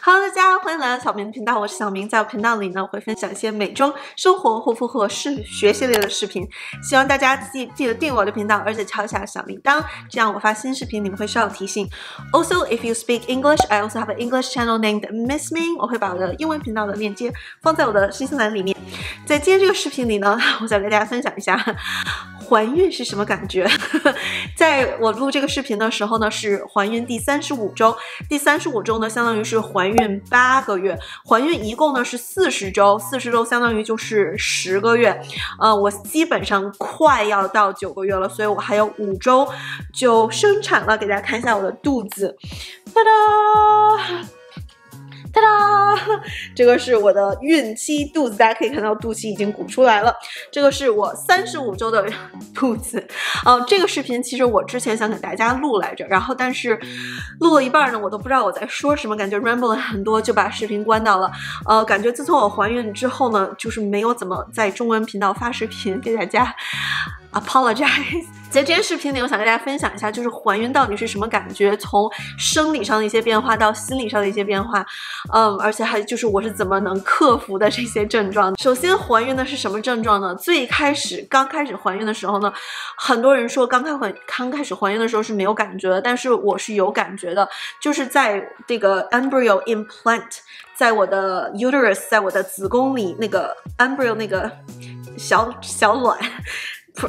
哈喽大家欢迎来到小明的频道，我是小明，在我频道里呢，我会分享一些美妆、生活、护肤和视学系类的视频，希望大家记记得订我的频道，而且敲一下小铃铛，这样我发新视频你们会收到提醒。Also, if you speak English, I also have an English channel named Miss Ming，我会把我的英文频道的链接放在我的信息栏里面。在今天这个视频里呢，我想跟大家分享一下。怀孕是什么感觉？在我录这个视频的时候呢，是怀孕第三十五周。第三十五周呢，相当于是怀孕八个月。怀孕一共呢是四十周，四十周相当于就是十个月。呃，我基本上快要到九个月了，所以我还有五周就生产了。给大家看一下我的肚子，哒哒。哒哒，这个是我的孕期肚子，大家可以看到肚脐已经鼓出来了。这个是我三十五周的 肚子。呃，这个视频其实我之前想给大家录来着，然后但是录了一半呢，我都不知道我在说什么，感觉 ramble 了很多，就把视频关掉了。呃，感觉自从我怀孕之后呢，就是没有怎么在中文频道发视频给大家。Apologize，在这件视频里，我想跟大家分享一下，就是怀孕到底是什么感觉，从生理上的一些变化到心理上的一些变化，嗯，而且还就是我是怎么能克服的这些症状。首先，怀孕的是什么症状呢？最开始刚开始怀孕的时候呢，很多人说刚开怀刚开始怀孕的时候是没有感觉的，但是我是有感觉的，就是在这个 embryo implant，在我的 uterus，在我的子宫里那个 embryo 那个小小卵。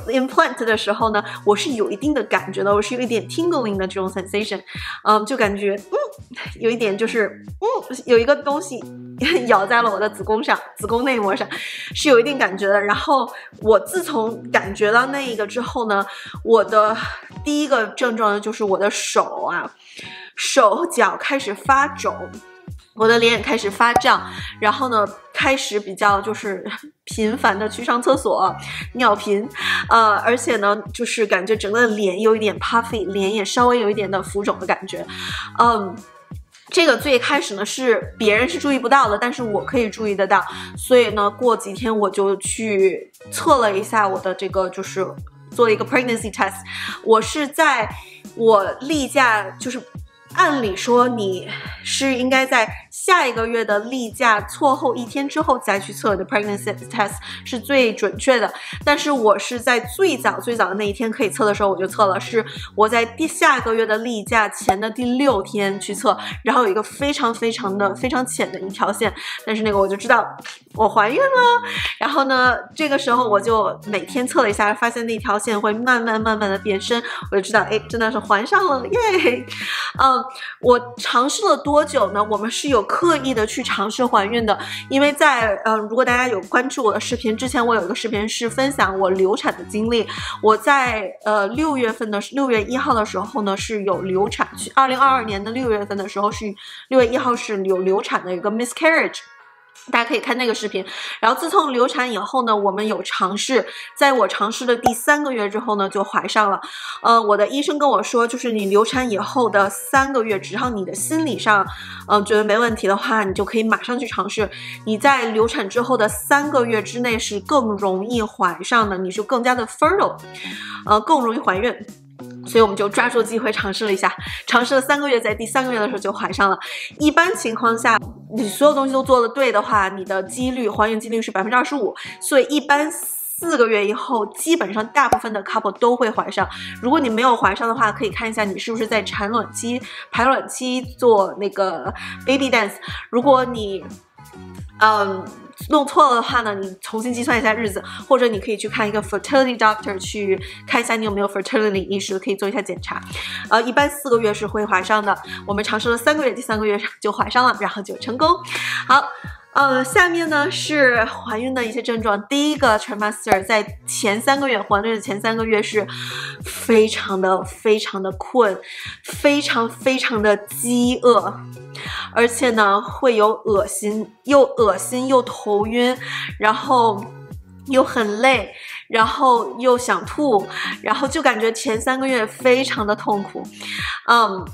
Implant 的时候呢，我是有一定的感觉的，我是有一点 tingling 的这种 sensation，嗯，就感觉嗯，有一点就是嗯，有一个东西 咬在了我的子宫上，子宫内膜上，是有一定感觉的。然后我自从感觉到那一个之后呢，我的第一个症状呢就是我的手啊，手脚开始发肿。我的脸也开始发胀，然后呢，开始比较就是 频繁的去上厕所，尿频，呃，而且呢，就是感觉整个脸有一点 puffy，脸也稍微有一点的浮肿的感觉，嗯，这个最开始呢是别人是注意不到的，但是我可以注意得到，所以呢，过几天我就去测了一下我的这个，就是做了一个 pregnancy test，我是在我例假就是。按理说你是应该在下一个月的例假错后一天之后再去测的 pregnancy test 是最准确的，但是我是在最早最早的那一天可以测的时候我就测了，是我在第下个月的例假前的第六天去测，然后有一个非常非常的非常浅的一条线，但是那个我就知道我怀孕了，然后呢这个时候我就每天测了一下，发现那条线会慢慢慢慢的变深，我就知道哎真的是怀上了耶，嗯。我尝试了多久呢？我们是有刻意的去尝试怀孕的，因为在呃，如果大家有关注我的视频，之前我有一个视频是分享我流产的经历。我在呃六月份的六月一号的时候呢是有流产，二零二二年的六月份的时候是六月一号是有流产的一个 miscarriage。大家可以看那个视频，然后自从流产以后呢，我们有尝试，在我尝试的第三个月之后呢，就怀上了。呃，我的医生跟我说，就是你流产以后的三个月，只要你的心理上，嗯，觉得没问题的话，你就可以马上去尝试。你在流产之后的三个月之内是更容易怀上的，你是更加的 fertile，呃，更容易怀孕。所以我们就抓住机会尝试了一下，尝试了三个月，在第三个月的时候就怀上了。一般情况下，你所有东西都做的对的话，你的几率怀孕几率是百分之二十五。所以一般四个月以后，基本上大部分的 couple 都会怀上。如果你没有怀上的话，可以看一下你是不是在产卵期、排卵期做那个 baby dance。如果你，嗯。弄错了的话呢，你重新计算一下日子，或者你可以去看一个 fertility doctor 去看一下你有没有 fertility 意识，可以做一下检查。呃，一般四个月是会怀上的，我们尝试了三个月，第三个月就怀上了，然后就成功。好。呃，下面呢是怀孕的一些症状。第一个 trimester 在前三个月，怀孕的前三个月是非常的、非常的困，非常非常的饥饿，而且呢会有恶心，又恶心又头晕，然后又很累，然后又想吐，然后就感觉前三个月非常的痛苦，嗯。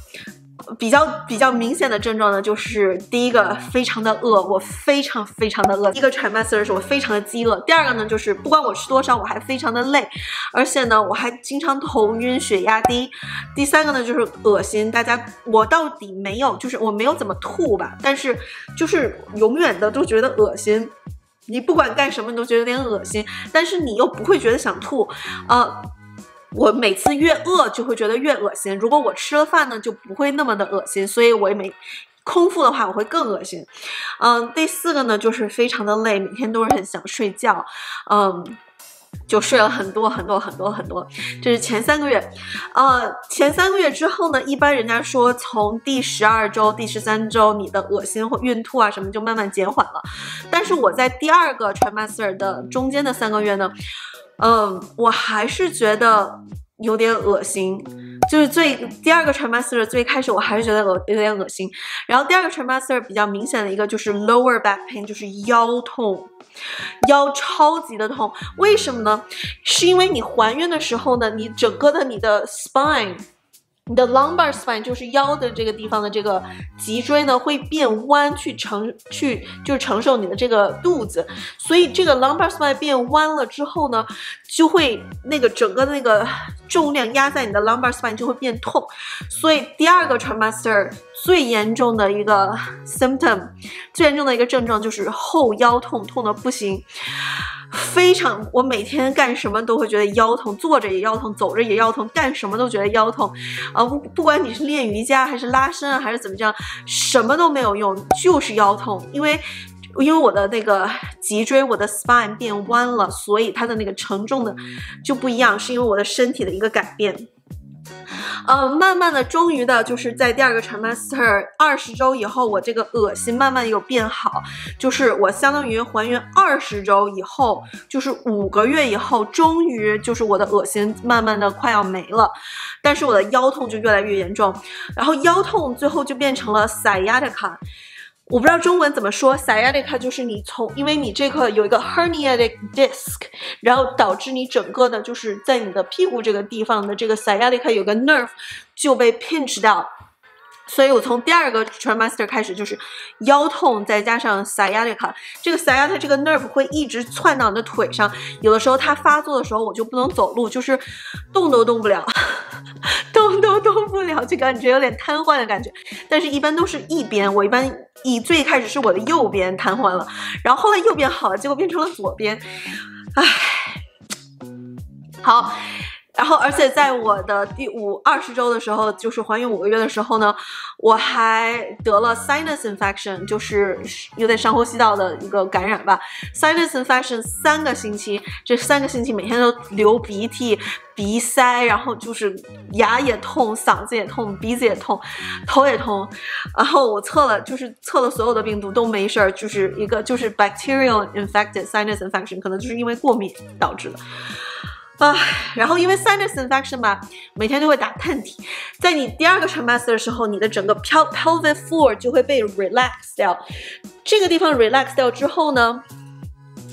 比较比较明显的症状呢，就是第一个非常的饿，我非常非常的饿。一个揣满四十我非常的饥饿。第二个呢，就是不管我吃多少，我还非常的累，而且呢，我还经常头晕、血压低。第三个呢，就是恶心。大家，我到底没有，就是我没有怎么吐吧，但是就是永远的都觉得恶心。你不管干什么，你都觉得有点恶心，但是你又不会觉得想吐，呃。我每次越饿就会觉得越恶心，如果我吃了饭呢，就不会那么的恶心，所以我每空腹的话我会更恶心。嗯，第四个呢就是非常的累，每天都是很想睡觉，嗯，就睡了很多很多很多很多。这是前三个月，呃，前三个月之后呢，一般人家说从第十二周、第十三周，你的恶心或孕吐啊什么就慢慢减缓了。但是我在第二个 trimester 的中间的三个月呢。嗯，我还是觉得有点恶心，就是最第二个 trimester 最开始我还是觉得恶有点恶心，然后第二个 trimester 比较明显的一个就是 lower back pain，就是腰痛，腰超级的痛，为什么呢？是因为你还原的时候呢，你整个的你的 spine。你的 lumbar spine 就是腰的这个地方的这个脊椎呢，会变弯去承去就是承受你的这个肚子，所以这个 lumbar spine 变弯了之后呢，就会那个整个那个重量压在你的 lumbar spine 就会变痛，所以第二个 trimester 最严重的一个 symptom，最严重的一个症状就是后腰痛，痛的不行。非常，我每天干什么都会觉得腰疼，坐着也腰疼，走着也腰疼，干什么都觉得腰疼，啊，不不管你是练瑜伽还是拉伸啊，还是怎么着，什么都没有用，就是腰痛，因为因为我的那个脊椎，我的 spine 变弯了，所以它的那个承重的就不一样，是因为我的身体的一个改变。呃，慢慢的，终于的，就是在第二个 trimester 二十周以后，我这个恶心慢慢有变好，就是我相当于怀孕二十周以后，就是五个月以后，终于就是我的恶心慢慢的快要没了，但是我的腰痛就越来越严重，然后腰痛最后就变成了 sciatica。我不知道中文怎么说，sciatica 就是你从，因为你这个有一个 herniated disc，然后导致你整个的就是在你的屁股这个地方的这个 sciatica 有个 nerve 就被 pinch 到。所以我从第二个 trimester 开始就是腰痛，再加上 sciatica，这个 sciatica 这个 nerve 会一直窜到你的腿上，有的时候它发作的时候我就不能走路，就是动都动不了，动都动不了，就感觉有点瘫痪的感觉。但是一般都是一边，我一般以最开始是我的右边瘫痪了，然后后来右边好了，结果变成了左边，唉，好。然后，而且在我的第五二十周的时候，就是怀孕五个月的时候呢，我还得了 sinus infection，就是有点上呼吸道的一个感染吧。sinus infection 三个星期，这三个星期每天都流鼻涕、鼻塞，然后就是牙也痛、嗓子也痛、鼻子也痛、头也痛。然后我测了，就是测了所有的病毒都没事儿，就是一个就是 bacterial infected sinus infection，可能就是因为过敏导致的。啊，然后因为 sinus infection 嘛，每天都会打喷嚏。在你第二个 trimester 的时候，你的整个 pel pelvic floor 就会被 relax 掉。这个地方 relax 掉之后呢，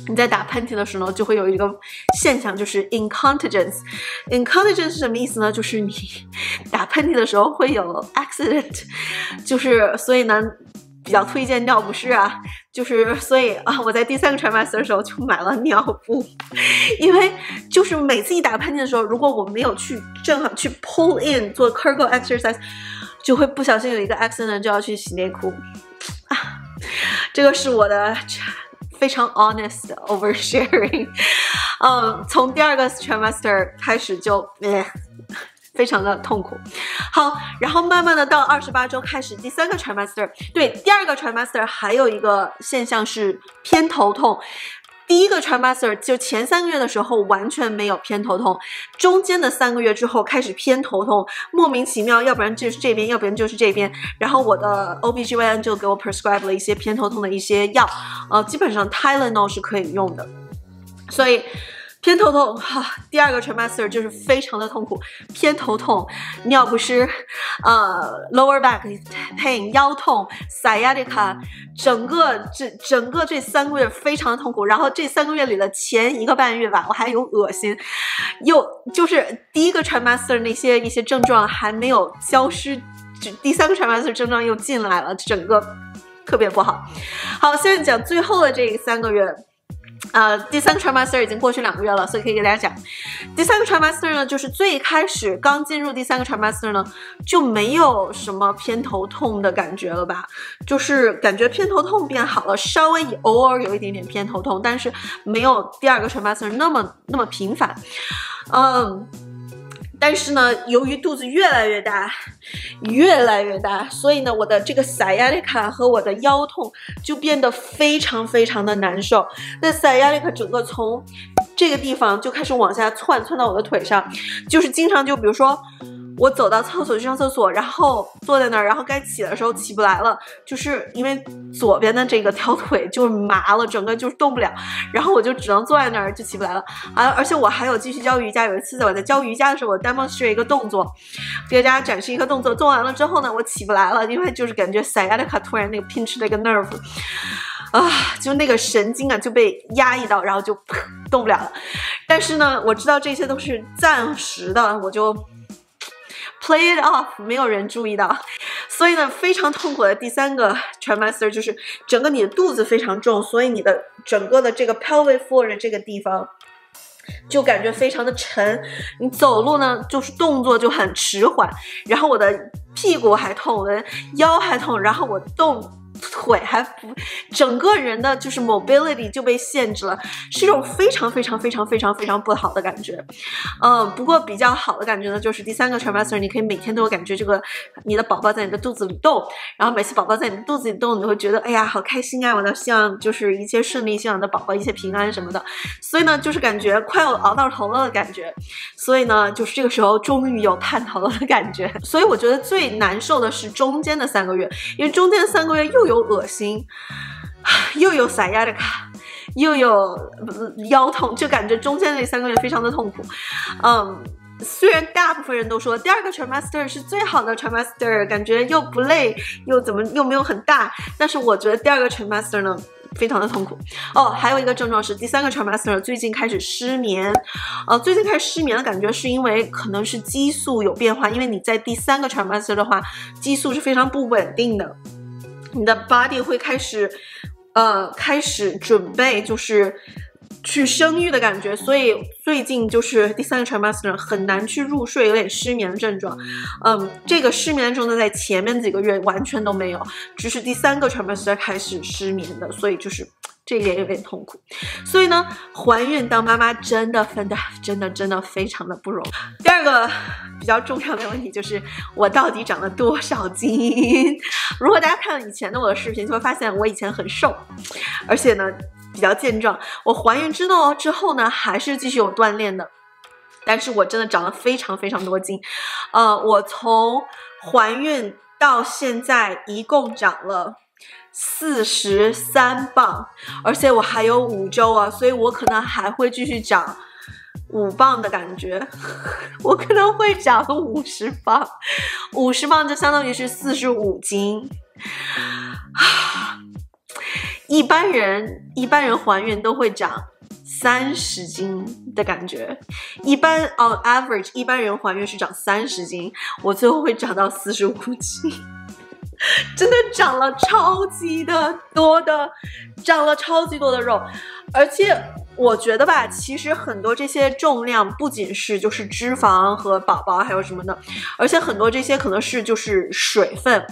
你在打喷嚏的时候就会有一个现象，就是 incontinence。incontinence 是什么意思呢？就是你打喷嚏的时候会有 accident，就是所以呢。比较推荐尿不湿啊，就是所以啊，我在第三个 trimester 的时候就买了尿布，因为就是每次一打喷嚏的时候，如果我没有去正好去 pull in 做 Kegel exercise，就会不小心有一个 accident 就要去洗内裤啊，这个是我的非常 honest oversharing，嗯，从第二个 trimester 开始就。非常的痛苦，好，然后慢慢的到二十八周开始第三个 trimester，对，第二个 trimester 还有一个现象是偏头痛，第一个 trimester 就前三个月的时候完全没有偏头痛，中间的三个月之后开始偏头痛，莫名其妙，要不然就是这边，要不然就是这边，然后我的 OBGYN 就给我 prescribe 了一些偏头痛的一些药，呃，基本上 Tylenol 是可以用的，所以。偏头痛哈，第二个 trimester 就是非常的痛苦，偏头痛、尿不湿，呃，lower back pain 腰痛，sciatica，整个这整个这三个月非常痛苦。然后这三个月里的前一个半月吧，我还有恶心，又就是第一个 trimester 那些一些症状还没有消失。第三个 trimester 症状又进来了，整个特别不好。好，现在讲最后的这三个月。呃，第三个 trimester 已经过去两个月了，所以可以给大家讲，第三个 trimester 呢，就是最开始刚进入第三个 trimester 呢，就没有什么偏头痛的感觉了吧？就是感觉偏头痛变好了，稍微偶尔有一点点偏头痛，但是没有第二个 trimester 那么那么频繁。嗯。但是呢，由于肚子越来越大，越来越大，所以呢，我的这个 sciatica 和我的腰痛就变得非常非常的难受。那 sciatica 整个从这个地方就开始往下窜，窜到我的腿上，就是经常就比如说。我走到厕所去上厕所，然后坐在那儿，然后该起的时候起不来了，就是因为左边的这个条腿就麻了，整个就动不了，然后我就只能坐在那儿就起不来了啊！而且我还有继续教瑜伽，有一次我在教瑜伽的时候，我 demonstrate 一个动作，给大家展示一个动作，做完了之后呢，我起不来了，因为就是感觉 sciatica 突然那个 pinch 那个 nerve 啊，就那个神经啊就被压抑到，然后就 动不了了。但是呢，我知道这些都是暂时的，我就。Play it off，没有人注意到，所以呢，非常痛苦的第三个 trimester 就是整个你的肚子非常重，所以你的整个的这个 pelvic floor 的这个地方就感觉非常的沉，你走路呢就是动作就很迟缓，然后我的屁股还痛，我的腰还痛，然后我动。腿还不，整个人的就是 mobility 就被限制了，是一种非常非常非常非常非常不好的感觉。嗯，不过比较好的感觉呢，就是第三个 trimester，你可以每天都有感觉这个你的宝宝在你的肚子里动，然后每次宝宝在你的肚子里动，你会觉得哎呀好开心啊！我的希望就是一切顺利，希望你的宝宝一切平安什么的。所以呢，就是感觉快要熬到头了的感觉。所以呢，就是这个时候终于有盼头了的感觉。所以我觉得最难受的是中间的三个月，因为中间的三个月又有。有恶心，又有 sciatica，又有腰痛，就感觉中间那三个月非常的痛苦。嗯，虽然大部分人都说第二个 trimester 是最好的 trimester，感觉又不累，又怎么又没有很大，但是我觉得第二个 trimester 呢非常的痛苦。哦，还有一个症状是第三个 trimester 最近开始失眠。呃，最近开始失眠的感觉是因为可能是激素有变化，因为你在第三个 trimester 的话，激素是非常不稳定的。你的 body 会开始，呃，开始准备，就是去生育的感觉，所以最近就是第三个 trimester 很难去入睡，有点失眠的症状。嗯，这个失眠症状在前面几个月完全都没有，只是第三个 trimester 开始失眠的，所以就是。这一点有点痛苦，所以呢，怀孕当妈妈真的分的真的真的非常的不容易。第二个比较重要的问题就是我到底长了多少斤？如果大家看了以前的我的视频，就会发现我以前很瘦，而且呢比较健壮。我怀孕之后之后呢，还是继续有锻炼的，但是我真的长了非常非常多斤。呃，我从怀孕到现在一共长了。四十三磅，而且我还有五周啊，所以我可能还会继续长五磅的感觉，我可能会长五十磅，五十磅就相当于是四十五斤 啊。一般人一般人怀孕都会长三十斤的感觉，一般 on average 一般人怀孕是长三十斤，我最后会长到四十五斤。真的长了超级的多的，长了超级多的肉，而且我觉得吧，其实很多这些重量不仅是就是脂肪和宝宝还有什么的，而且很多这些可能是就是水分。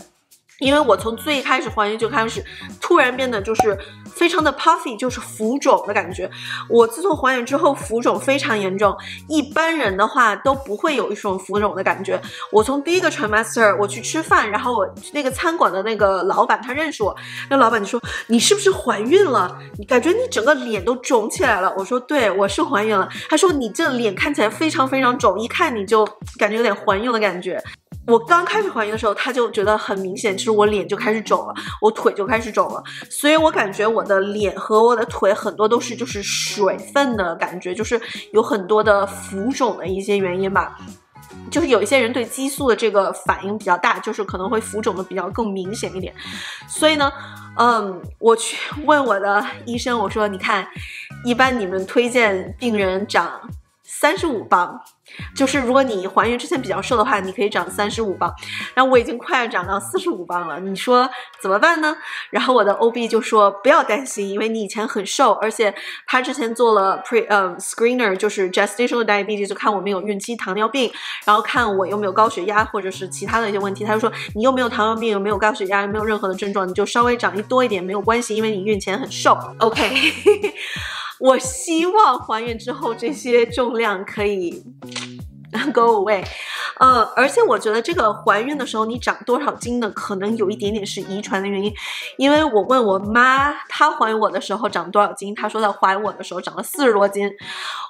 因为我从最开始怀孕就开始，突然变得就是非常的 puffy，就是浮肿的感觉。我自从怀孕之后，浮肿非常严重，一般人的话都不会有一种浮肿的感觉。我从第一个 trimester 我去吃饭，然后我那个餐馆的那个老板他认识我，那老板就说你是不是怀孕了？你感觉你整个脸都肿起来了。我说对，我是怀孕了。他说你这脸看起来非常非常肿，一看你就感觉有点怀孕的感觉。我刚开始怀孕的时候，他就觉得很明显，就是我脸就开始肿了，我腿就开始肿了，所以我感觉我我的脸和我的腿很多都是就是水分的感觉，就是有很多的浮肿的一些原因吧。就是有一些人对激素的这个反应比较大，就是可能会浮肿的比较更明显一点。所以呢，嗯，我去 问我的医生，我说，你看，一般你们推荐病人长。三十五磅，就是如果你怀孕之前比较瘦的话，你可以长三十五磅。然后我已经快要长到四十五磅了，你说怎么办呢？然后我的 OB 就说不要担心，因为你以前很瘦，而且他之前做了 pre 呃 screener，就是 gestational diabetes，就看我们有孕期糖尿病，然后看我有没有高血压或者是其他的一些问题。他就说你又没有糖尿病，又没有高血压，又没有任何的症状，你就稍微长一多一点没有关系，因为你孕前很瘦。OK。我希望还原之后这些重量可以 go away。呃，而且我觉得这个怀孕的时候你长多少斤呢？可能有一点点是遗传的原因，因为我问我妈，她怀我的时候长多少斤，她说她怀我的时候长了四十多斤，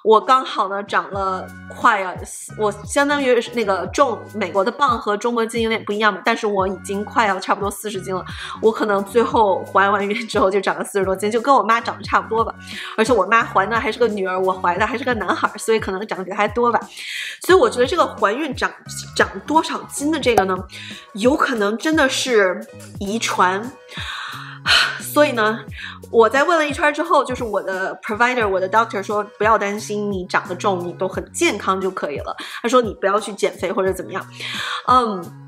我刚好呢长了快要，我相当于那个重美国的磅和中国斤有点不一样嘛，但是我已经快要差不多四十斤了，我可能最后怀完孕之后就长了四十多斤，就跟我妈长得差不多吧，而且我妈怀的还是个女儿，我怀的还是个男孩，所以可能长得比她还多吧，所以我觉得这个怀孕长。长多少斤的这个呢？有可能真的是遗传，所以呢，我在问了一圈之后，就是我的 provider，我的 doctor 说不要担心，你长得重，你都很健康就可以了。他说你不要去减肥或者怎么样，嗯。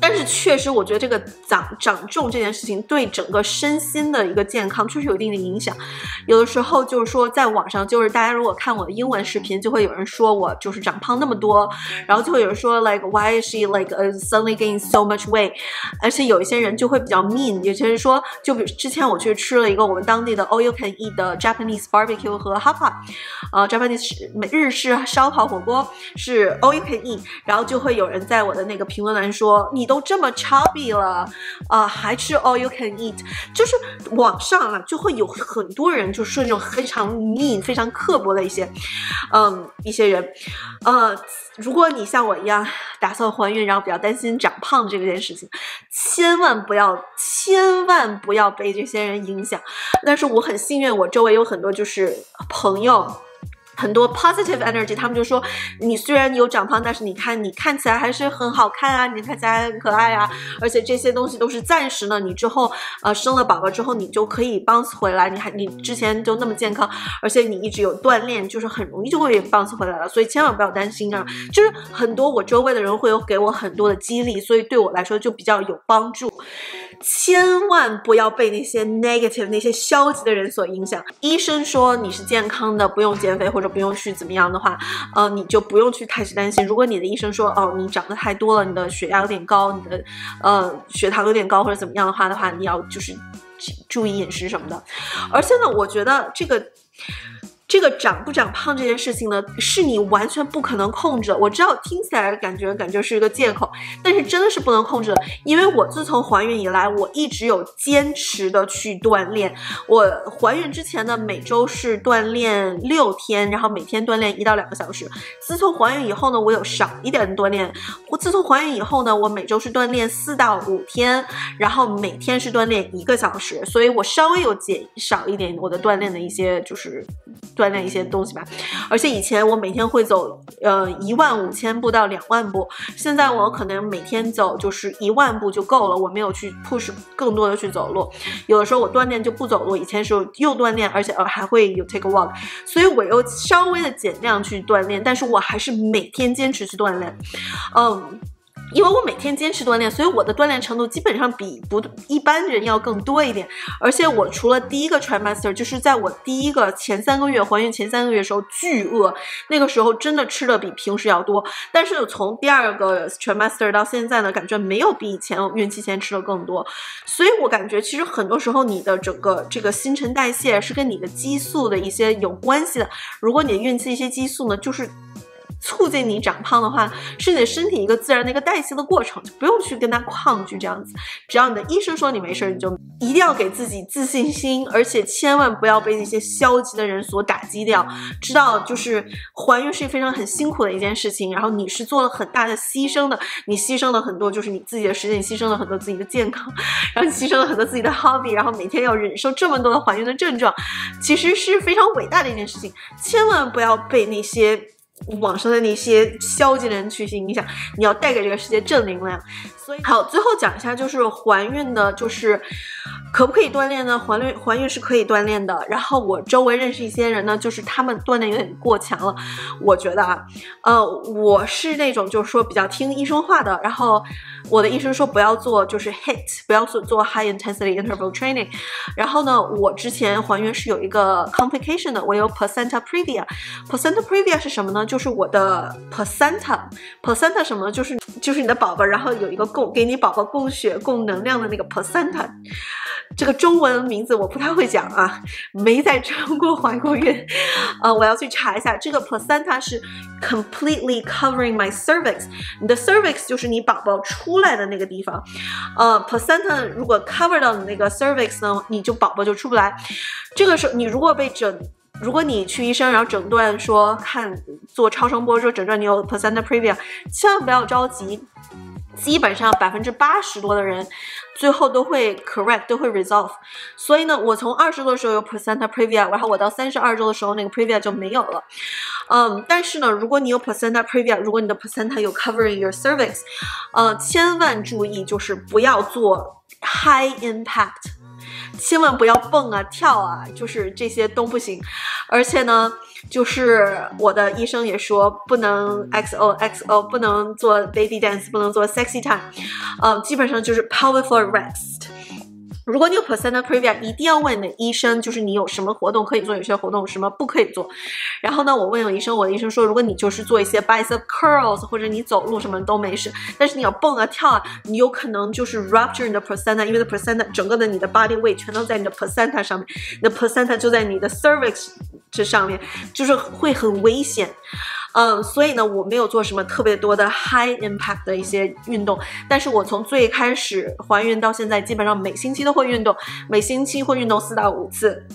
但是确实，我觉得这个长长重这件事情对整个身心的一个健康确实有一定的影响。有的时候就是说，在网上，就是大家如果看我的英文视频，就会有人说我就是长胖那么多，然后就会有人说 like why is she like suddenly gain so much weight？而且有一些人就会比较 mean，有些人说，就比如之前我去吃了一个我们当地的 all you can eat 的 Japanese barbecue 和 hapa，呃 Japanese 日式烧烤火锅是 all you can eat，然后就会有人在我的那个评论栏说你。都这么 chubby 了，啊，还吃 all you can eat，就是网上啊就会有很多人就是那种非常 mean、非常刻薄的一些，嗯，一些人，呃，如果你像我一样打算怀孕，然后比较担心长胖这件事情，千万不要，千万不要被这些人影响。但是我很幸运，我周围有很多就是朋友。很多 positive energy，他们就说，你虽然有长胖，但是你看你看起来还是很好看啊，你看起来很可爱啊，而且这些东西都是暂时的，你之后呃生了宝宝之后，你就可以 bounce 回来，你还你之前就那么健康，而且你一直有锻炼，就是很容易就会 bounce 回来了，所以千万不要担心啊，就是很多我周围的人会有给我很多的激励，所以对我来说就比较有帮助。千万不要被那些 negative 那些消极的人所影响。医生说你是健康的，不用减肥或者不用去怎么样的话，呃，你就不用去太去担心。如果你的医生说哦，你长得太多了，你的血压有点高，你的呃血糖有点高或者怎么样的话的话，你要就是注意饮食什么的。而且呢，我觉得这个。这个长不长胖这件事情呢，是你完全不可能控制的。我知道听起来感觉感觉是一个借口，但是真的是不能控制的。因为我自从怀孕以来，我一直有坚持的去锻炼。我怀孕之前呢，每周是锻炼六天，然后每天锻炼一到两个小时。自从怀孕以后呢，我有少一点锻炼。我自从怀孕以后呢，我每周是锻炼四到五天，然后每天是锻炼一个小时，所以我稍微有减少一点我的锻炼的一些就是。锻炼一些东西吧，而且以前我每天会走呃一万五千步到两万步，现在我可能每天走就是一万步就够了，我没有去 push 更多的去走路，有的时候我锻炼就不走路，以前是又锻炼，而且呃还会有 take a walk，所以我又稍微的减量去锻炼，但是我还是每天坚持去锻炼，嗯。因为我每天坚持锻炼，所以我的锻炼程度基本上比不一般人要更多一点。而且我除了第一个 trimester，就是在我第一个前三个月怀孕前三个月时候巨饿，那个时候真的吃的比平时要多。但是从第二个 trimester 到现在呢，感觉没有比以前孕期前吃的更多。所以我感觉其实很多时候你的整个这个新陈代谢是跟你的激素的一些有关系的。如果你孕期一些激素呢，就是。促进你长胖的话，是你身体一个自然的一个代谢的过程，就不用去跟它抗拒这样子。只要你的医生说你没事，你就一定要给自己自信心，而且千万不要被那些消极的人所打击掉。知道就是怀孕是非常很辛苦的一件事情，然后你是做了很大的牺牲的，你牺牲了很多，就是你自己的时间，你牺牲了很多自己的健康，然后你牺牲了很多自己的 hobby，然后每天要忍受这么多的怀孕的症状，其实是非常伟大的一件事情。千万不要被那些。网上的那些消极的人去影响，你要带给这个世界正能量。好，最后讲一下，就是怀孕的，就是可不可以锻炼呢？怀孕怀孕是可以锻炼的。然后我周围认识一些人呢，就是他们锻炼有点过强了。我觉得啊，呃，我是那种就是说比较听医生话的。然后我的医生说不要做就是 hit，不要做做 high intensity interval training。然后呢，我之前怀孕是有一个 complication 的，我有 placenta previa。placenta previa 是什么呢？就是我的 placenta，placenta 什么？就是就是你的宝宝，然后有一个给你宝宝供血、供能量的那个 placenta。这个中文名字我不太会讲啊，没在中国怀过孕，呃，我要去查一下。这个 placenta 是 completely covering my cervix。你的 cervix 就是你宝宝出来的那个地方，呃，placenta 如果 cover 到你那个 cervix 呢，你就宝宝就出不来。这个时候你如果被诊，如果你去医生，然后诊断说看做超声波说诊断你有 placenta previa，千万不要着急。基本上百分之八十多的人，最后都会 correct，都会 resolve。所以呢，我从二十多的时候有 placenta previa，然后我到三十二周的时候，那个 previa 就没有了。嗯，但是呢，如果你有 placenta previa，如果你的 placenta 有 covering your cervix，呃，千万注意就是不要做 high impact。千万不要蹦啊跳啊，就是这些都不行。而且呢，就是我的医生也说不能 XO XO，不能做 baby dance，不能做 sexy time，嗯，基本上就是 powerful rest。如果你有 placenta previa，一定要问你的医生，就是你有什么活动可以做，有些活动什么不可以做。然后呢，我问了医生，我的医生说，如果你就是做一些 bicep curls，或者你走路什么都没事，但是你要蹦啊跳啊，你有可能就是 rupture 你的 placenta，因为的 placenta 整个的你的 body weight 全都在你的 placenta 上面，你的 placenta 就在你的 cervix 这上面，就是会很危险。嗯，所以呢，我没有做什么特别多的 high impact 的一些运动，但是我从最开始怀孕到现在，基本上每星期都会运动，每星期会运动四到五次。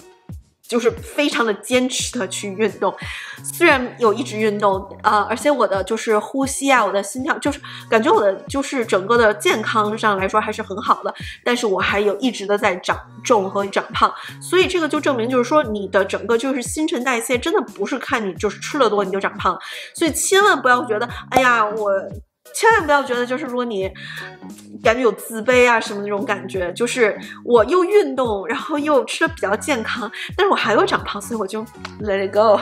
就是非常的坚持的去运动，虽然有一直运动，呃，而且我的就是呼吸啊，我的心跳，就是感觉我的就是整个的健康上来说还是很好的，但是我还有一直的在长重和长胖，所以这个就证明就是说你的整个就是新陈代谢真的不是看你就是吃的多你就长胖，所以千万不要觉得，哎呀我。千万不要觉得，就是如果你感觉有自卑啊什么那种感觉，就是我又运动，然后又吃的比较健康，但是我还会长胖，所以我就 let it go。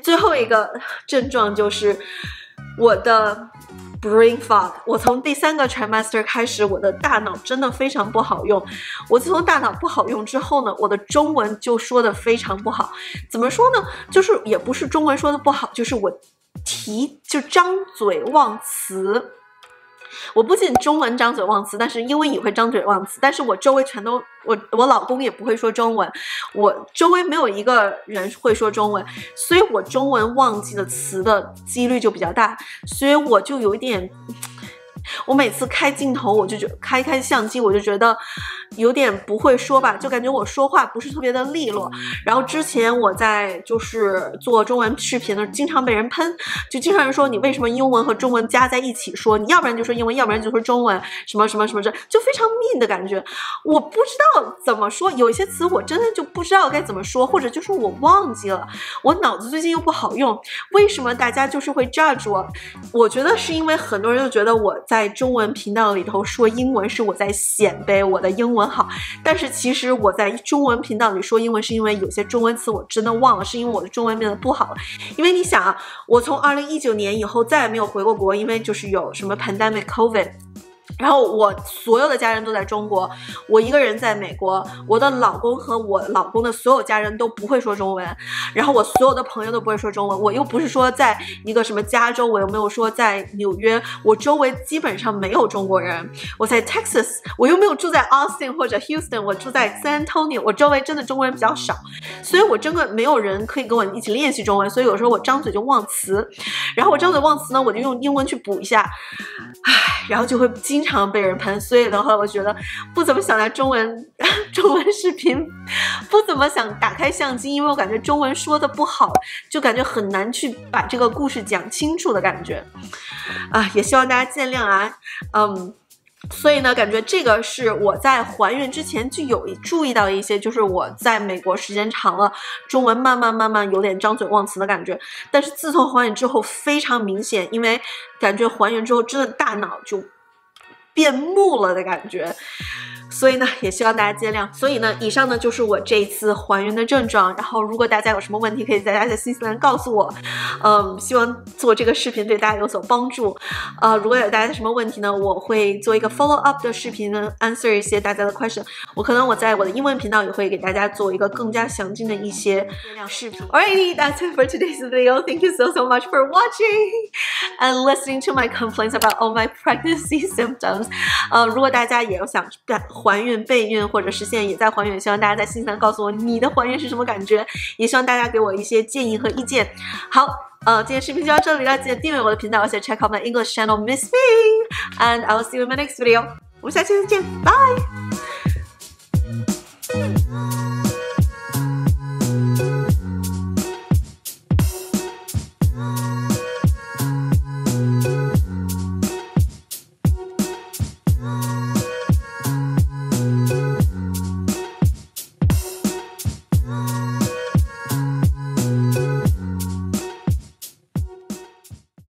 最后一个症状就是我的 brain fog。我从第三个 trimester 开始，我的大脑真的非常不好用。我自从大脑不好用之后呢，我的中文就说的非常不好。怎么说呢？就是也不是中文说的不好，就是我。提就张嘴忘词，我不仅中文张嘴忘词，但是英文也会张嘴忘词。但是我周围全都我我老公也不会说中文，我周围没有一个人会说中文，所以我中文忘记的词的几率就比较大，所以我就有一点。我每次开镜头，我就觉开开相机，我就觉得有点不会说吧，就感觉我说话不是特别的利落。然后之前我在就是做中文视频的，经常被人喷，就经常人说你为什么英文和中文加在一起说？你要不然就说英文，要不然就说中文，什么什么什么这，就非常 mean 的感觉。我不知道怎么说，有一些词我真的就不知道该怎么说，或者就是我忘记了，我脑子最近又不好用。为什么大家就是会 judge 我？我觉得是因为很多人就觉得我在。在中文频道里头说英文是我在显摆我的英文好，但是其实我在中文频道里说英文是因为有些中文词我真的忘了，是因为我的中文变得不好了。因为你想啊，我从二零一九年以后再也没有回过国，因为就是有什么 pandemic COVID。然后我所有的家人都在中国，我一个人在美国。我的老公和我老公的所有家人都不会说中文，然后我所有的朋友都不会说中文。我又不是说在一个什么加州，我又没有说在纽约，我周围基本上没有中国人。我在 Texas，我又没有住在 Austin 或者 Houston，我住在 San Antonio，我周围真的中国人比较少，所以我真的没有人可以跟我一起练习中文。所以有时候我张嘴就忘词，然后我张嘴忘词呢，我就用英文去补一下，唉，然后就会记。经常被人喷，所以的话，我觉得不怎么想拿中文 中文视频，不怎么想打开相机，因为我感觉中文说的不好，就感觉很难去把这个故事讲清楚的感觉啊，也希望大家见谅啊，嗯，所以呢，感觉这个是我在怀孕之前就有注意到一些，就是我在美国时间长了，中文慢慢慢慢有点张嘴忘词的感觉，但是自从怀孕之后非常明显，因为感觉怀孕之后真的大脑就。变木了的感觉。所以呢，也希望大家见谅。所以呢，以上呢就是我这一次还原的症状。然后，如果大家有什么问题，可以在大家的信息栏告诉我。嗯，希望做这个视频对大家有所帮助。呃，如果有大家什么问题呢，我会做一个 follow up 的视频呢，answer 一些大家的 question。我可能我在我的英文频道也会给大家做一个更加详尽的一些视频。Alright, that's it for today's video. Thank you so so much for watching and listening to my complaints about all my pregnancy symptoms. 呃，如果大家也有想怀孕、备孕或者实现也在怀孕，希望大家在新西兰告诉我你的怀孕是什么感觉，也希望大家给我一些建议和意见。好，呃，今天视频就到这里了，记得订阅我的频道，而且 check out my English channel Missing，and I'll see you in my next video。我们下期再见拜。